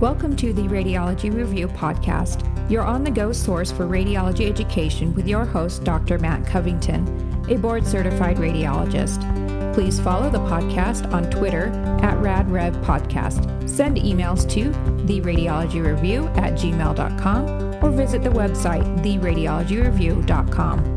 Welcome to the Radiology Review Podcast, your on the go source for radiology education with your host, Dr. Matt Covington, a board certified radiologist. Please follow the podcast on Twitter at RadRevPodcast. Send emails to theradiologyreview at gmail.com or visit the website theradiologyreview.com.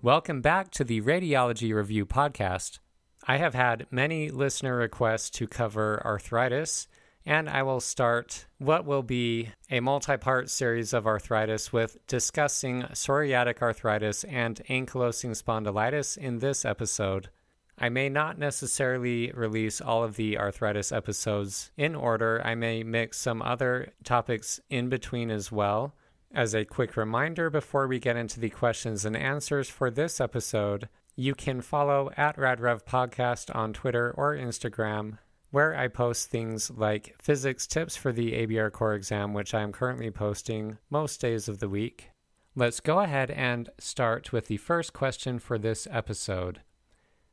Welcome back to the Radiology Review Podcast. I have had many listener requests to cover arthritis, and I will start what will be a multi part series of arthritis with discussing psoriatic arthritis and ankylosing spondylitis in this episode. I may not necessarily release all of the arthritis episodes in order. I may mix some other topics in between as well. As a quick reminder before we get into the questions and answers for this episode, you can follow at RadRev Podcast on Twitter or Instagram, where I post things like physics tips for the ABR core exam, which I am currently posting most days of the week. Let's go ahead and start with the first question for this episode.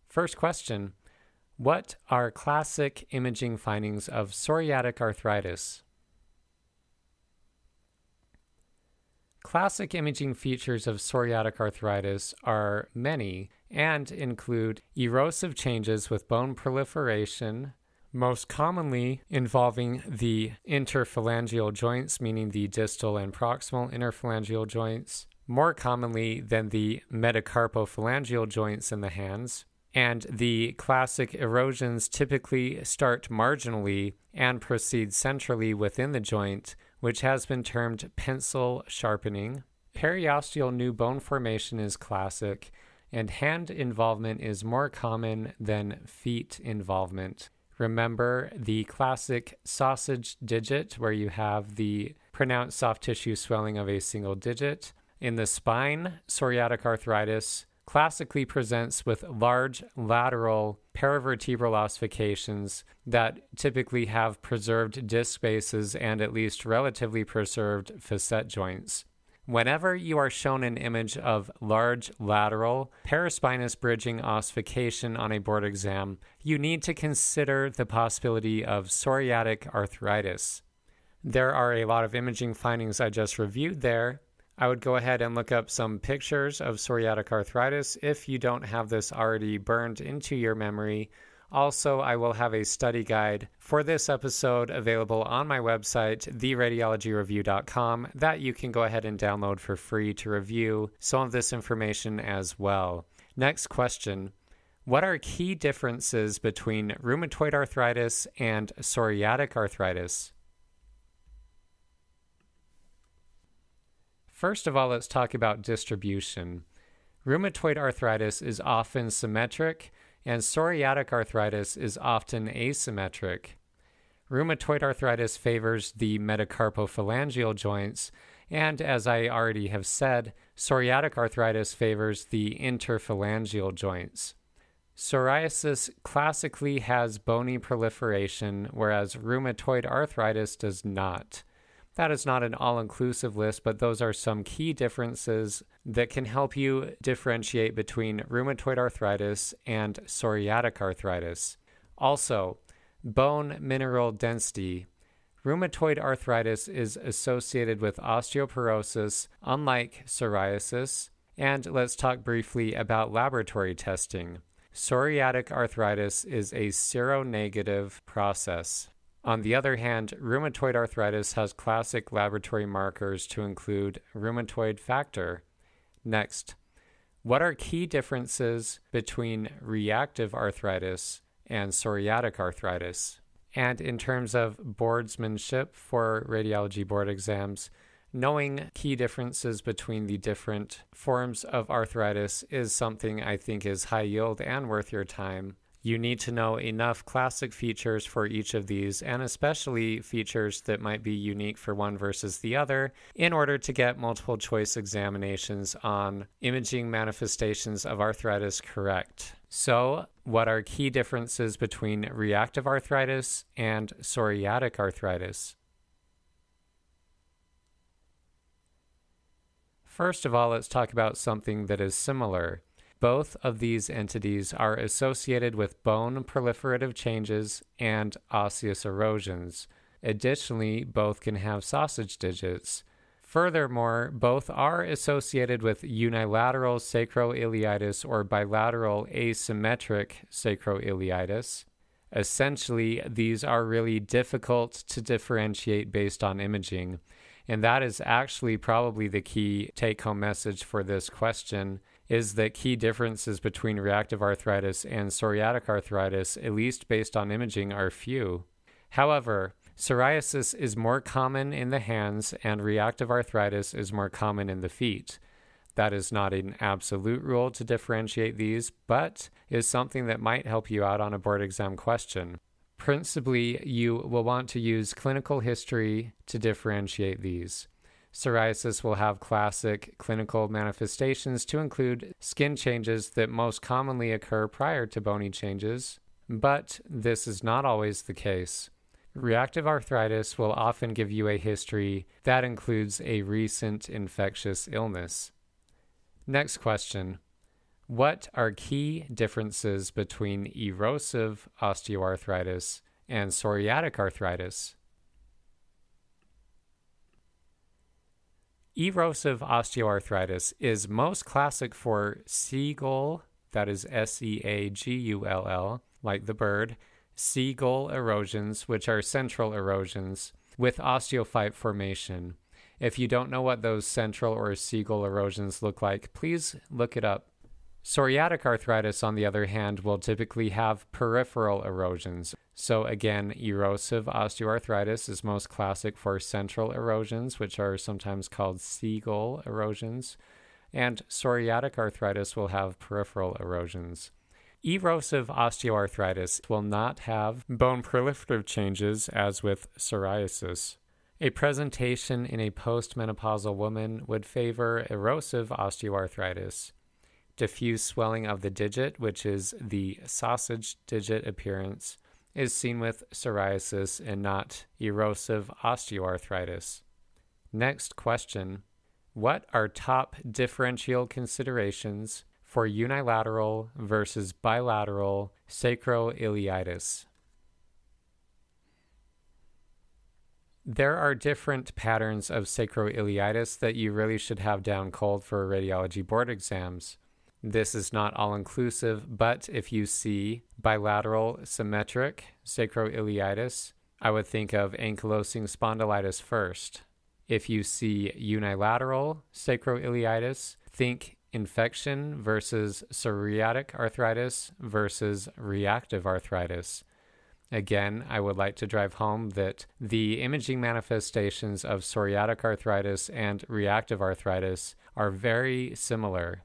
First question What are classic imaging findings of psoriatic arthritis? Classic imaging features of psoriatic arthritis are many and include erosive changes with bone proliferation, most commonly involving the interphalangeal joints, meaning the distal and proximal interphalangeal joints, more commonly than the metacarpophalangeal joints in the hands. And the classic erosions typically start marginally and proceed centrally within the joint, which has been termed pencil sharpening. Periosteal new bone formation is classic, and hand involvement is more common than feet involvement. Remember the classic sausage digit, where you have the pronounced soft tissue swelling of a single digit. In the spine, psoriatic arthritis classically presents with large lateral paravertebral ossifications that typically have preserved disc spaces and at least relatively preserved facet joints. Whenever you are shown an image of large lateral paraspinous bridging ossification on a board exam, you need to consider the possibility of psoriatic arthritis. There are a lot of imaging findings I just reviewed there. I would go ahead and look up some pictures of psoriatic arthritis if you don't have this already burned into your memory also, I will have a study guide for this episode available on my website, theradiologyreview.com, that you can go ahead and download for free to review some of this information as well. Next question What are key differences between rheumatoid arthritis and psoriatic arthritis? First of all, let's talk about distribution. Rheumatoid arthritis is often symmetric and psoriatic arthritis is often asymmetric. Rheumatoid arthritis favors the metacarpophalangeal joints, and as I already have said, psoriatic arthritis favors the interphalangeal joints. Psoriasis classically has bony proliferation, whereas rheumatoid arthritis does not. That is not an all inclusive list, but those are some key differences that can help you differentiate between rheumatoid arthritis and psoriatic arthritis. Also, bone mineral density. Rheumatoid arthritis is associated with osteoporosis, unlike psoriasis. And let's talk briefly about laboratory testing. Psoriatic arthritis is a seronegative process. On the other hand, rheumatoid arthritis has classic laboratory markers to include rheumatoid factor. Next, what are key differences between reactive arthritis and psoriatic arthritis? And in terms of boardsmanship for radiology board exams, knowing key differences between the different forms of arthritis is something I think is high yield and worth your time. You need to know enough classic features for each of these, and especially features that might be unique for one versus the other, in order to get multiple choice examinations on imaging manifestations of arthritis correct. So, what are key differences between reactive arthritis and psoriatic arthritis? First of all, let's talk about something that is similar Both of these entities are associated with bone proliferative changes and osseous erosions. Additionally, both can have sausage digits. Furthermore, both are associated with unilateral sacroiliitis or bilateral asymmetric sacroiliitis. Essentially, these are really difficult to differentiate based on imaging. And that is actually probably the key take home message for this question is that key differences between reactive arthritis and psoriatic arthritis, at least based on imaging, are few. However, psoriasis is more common in the hands and reactive arthritis is more common in the feet. That is not an absolute rule to differentiate these, but is something that might help you out on a board exam question. Principally, you will want to use clinical history to differentiate these. Psoriasis will have classic clinical manifestations to include skin changes that most commonly occur prior to bony changes, but this is not always the case. Reactive arthritis will often give you a history that includes a recent infectious illness. Next question What are key differences between erosive osteoarthritis and psoriatic arthritis? Erosive osteoarthritis is most classic for seagull, that is S E A G U L L, like the bird, seagull erosions, which are central erosions, with osteophyte formation. If you don't know what those central or seagull erosions look like, please look it up. Psoriatic arthritis, on the other hand, will typically have peripheral erosions. So, again, erosive osteoarthritis is most classic for central erosions, which are sometimes called seagull erosions, and psoriatic arthritis will have peripheral erosions. Erosive osteoarthritis will not have bone proliferative changes as with psoriasis. A presentation in a postmenopausal woman would favor erosive osteoarthritis diffuse swelling of the digit, which is the sausage digit appearance, is seen with psoriasis and not erosive osteoarthritis. Next question What are top differential considerations for unilateral versus bilateral sacroiliitis? There are different patterns of sacroiliitis that you really should have down cold for radiology board exams. This is not all inclusive, but if you see bilateral symmetric sacroiliitis, I would think of ankylosing spondylitis first. If you see unilateral sacroiliitis, think infection versus psoriatic arthritis versus reactive arthritis. Again, I would like to drive home that the imaging manifestations of psoriatic arthritis and reactive arthritis are very similar.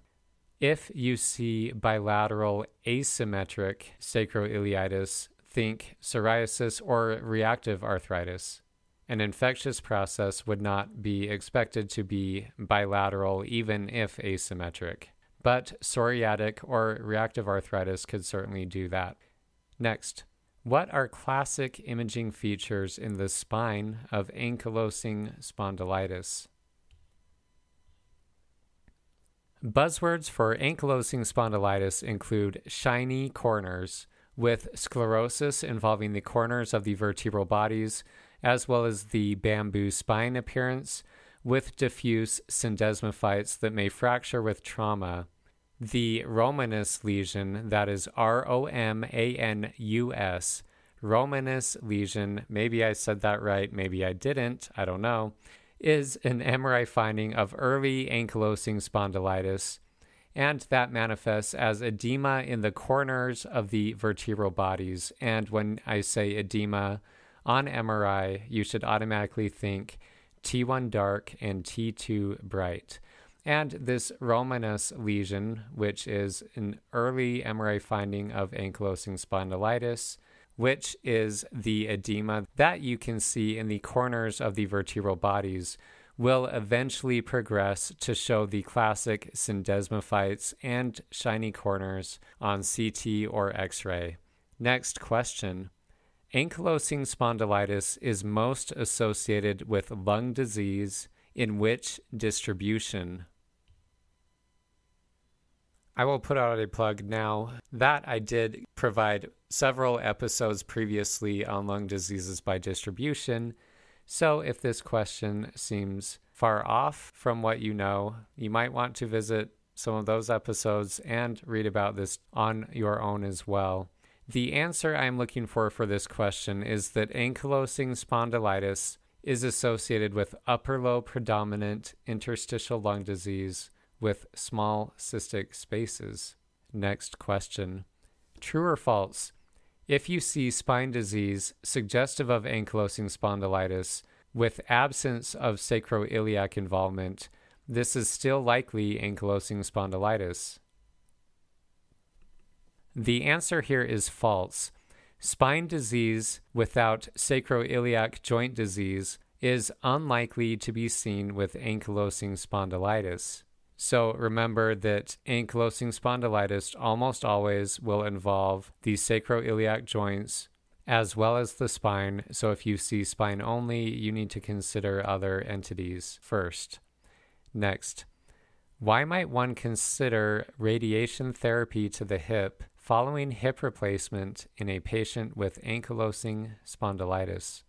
If you see bilateral asymmetric sacroiliitis, think psoriasis or reactive arthritis. An infectious process would not be expected to be bilateral even if asymmetric, but psoriatic or reactive arthritis could certainly do that. Next, what are classic imaging features in the spine of ankylosing spondylitis? Buzzwords for ankylosing spondylitis include shiny corners, with sclerosis involving the corners of the vertebral bodies, as well as the bamboo spine appearance, with diffuse syndesmophytes that may fracture with trauma. The Romanus lesion, that is R O M A N U S, Romanus lesion, maybe I said that right, maybe I didn't, I don't know is an MRI finding of early ankylosing spondylitis, and that manifests as edema in the corners of the vertebral bodies. And when I say edema on MRI, you should automatically think T1 dark and T2 bright. And this Romanus lesion, which is an early MRI finding of ankylosing spondylitis, which is the edema that you can see in the corners of the vertebral bodies, will eventually progress to show the classic syndesmophytes and shiny corners on CT or X ray. Next question. Ankylosing spondylitis is most associated with lung disease in which distribution? I will put out a plug now that I did provide several episodes previously on lung diseases by distribution. So if this question seems far off from what you know, you might want to visit some of those episodes and read about this on your own as well. The answer I'm looking for for this question is that ankylosing spondylitis is associated with upper lobe predominant interstitial lung disease with small cystic spaces. Next question True or false? If you see spine disease suggestive of ankylosing spondylitis with absence of sacroiliac involvement, this is still likely ankylosing spondylitis. The answer here is false. Spine disease without sacroiliac joint disease is unlikely to be seen with ankylosing spondylitis. So remember that ankylosing spondylitis almost always will involve the sacroiliac joints as well as the spine. So if you see spine only, you need to consider other entities first. Next, why might one consider radiation therapy to the hip following hip replacement in a patient with ankylosing spondylitis?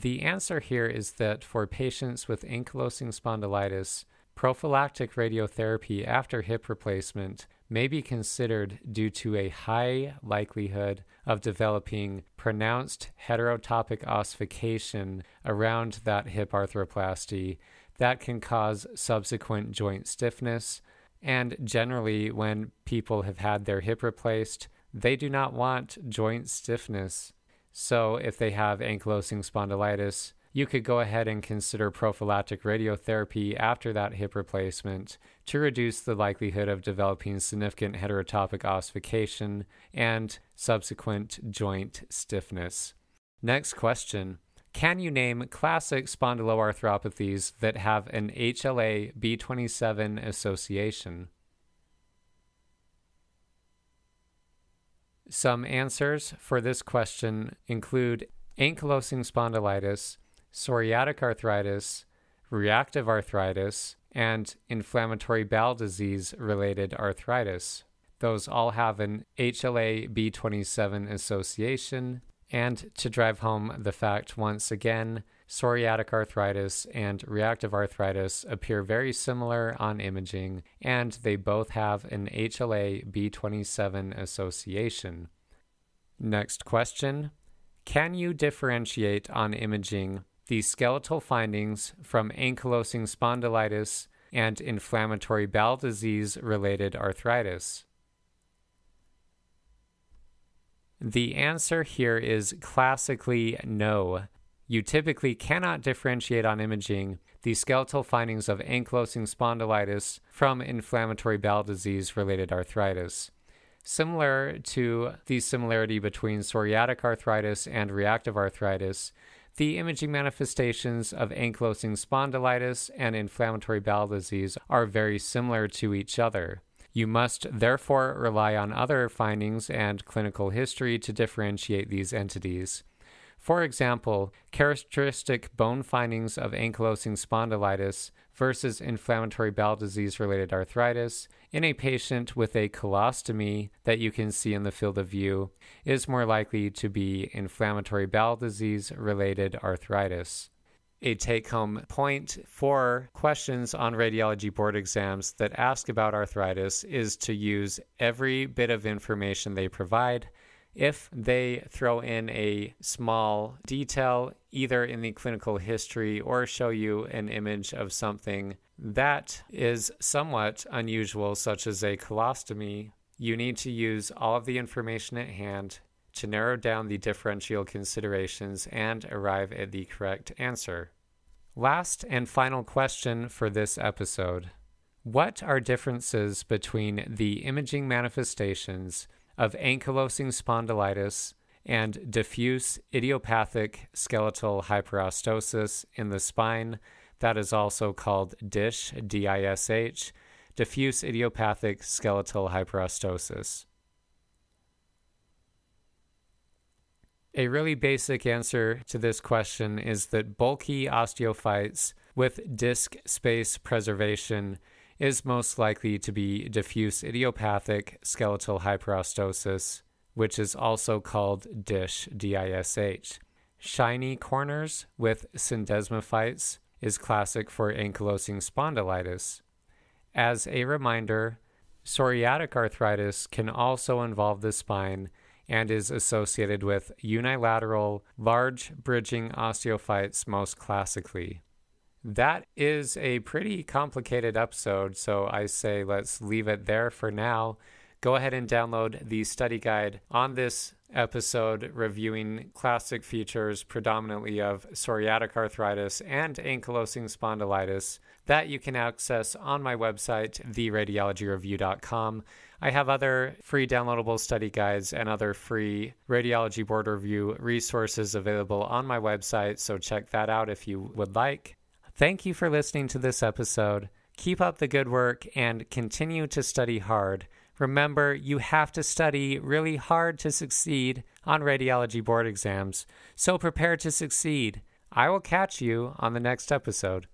The answer here is that for patients with ankylosing spondylitis, prophylactic radiotherapy after hip replacement may be considered due to a high likelihood of developing pronounced heterotopic ossification around that hip arthroplasty that can cause subsequent joint stiffness. And generally, when people have had their hip replaced, they do not want joint stiffness. So, if they have ankylosing spondylitis, you could go ahead and consider prophylactic radiotherapy after that hip replacement to reduce the likelihood of developing significant heterotopic ossification and subsequent joint stiffness. Next question Can you name classic spondyloarthropathies that have an HLA B27 association? Some answers for this question include ankylosing spondylitis, psoriatic arthritis, reactive arthritis, and inflammatory bowel disease related arthritis. Those all have an HLA B27 association. And to drive home the fact once again, psoriatic arthritis and reactive arthritis appear very similar on imaging, and they both have an HLA B27 association. Next question Can you differentiate on imaging the skeletal findings from ankylosing spondylitis and inflammatory bowel disease related arthritis? The answer here is classically no. You typically cannot differentiate on imaging the skeletal findings of ankylosing spondylitis from inflammatory bowel disease related arthritis. Similar to the similarity between psoriatic arthritis and reactive arthritis, the imaging manifestations of ankylosing spondylitis and inflammatory bowel disease are very similar to each other. You must therefore rely on other findings and clinical history to differentiate these entities. For example, characteristic bone findings of ankylosing spondylitis versus inflammatory bowel disease related arthritis in a patient with a colostomy that you can see in the field of view is more likely to be inflammatory bowel disease related arthritis. A take home point for questions on radiology board exams that ask about arthritis is to use every bit of information they provide if they throw in a small detail, either in the clinical history or show you an image of something that is somewhat unusual, such as a colostomy, you need to use all of the information at hand to narrow down the differential considerations and arrive at the correct answer. Last and final question for this episode What are differences between the imaging manifestations of ankylosing spondylitis and diffuse idiopathic skeletal hyperostosis in the spine. That is also called DISH, D I S H, diffuse idiopathic skeletal hyperostosis. A really basic answer to this question is that bulky osteophytes with disk space preservation is most likely to be diffuse idiopathic skeletal hyperostosis, which is also called DISH, D-I-S-H. Shiny corners with syndesmophytes is classic for ankylosing spondylitis. As a reminder, psoriatic arthritis can also involve the spine and is associated with unilateral large bridging osteophytes most classically. That is a pretty complicated episode, so I say let's leave it there for now. Go ahead and download the study guide on this episode reviewing classic features predominantly of psoriatic arthritis and ankylosing spondylitis that you can access on my website, theradiologyreview.com. I have other free downloadable study guides and other free radiology board review resources available on my website, so check that out if you would like. Thank you for listening to this episode. Keep up the good work and continue to study hard. Remember, you have to study really hard to succeed on radiology board exams, so prepare to succeed. I will catch you on the next episode.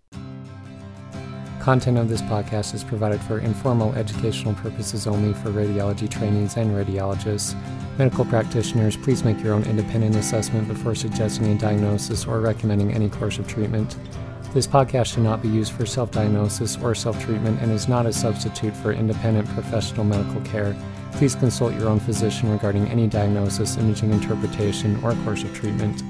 Content of this podcast is provided for informal educational purposes only for radiology trainees and radiologists. Medical practitioners, please make your own independent assessment before suggesting a diagnosis or recommending any course of treatment. This podcast should not be used for self diagnosis or self treatment and is not a substitute for independent professional medical care. Please consult your own physician regarding any diagnosis, imaging interpretation, or course of treatment.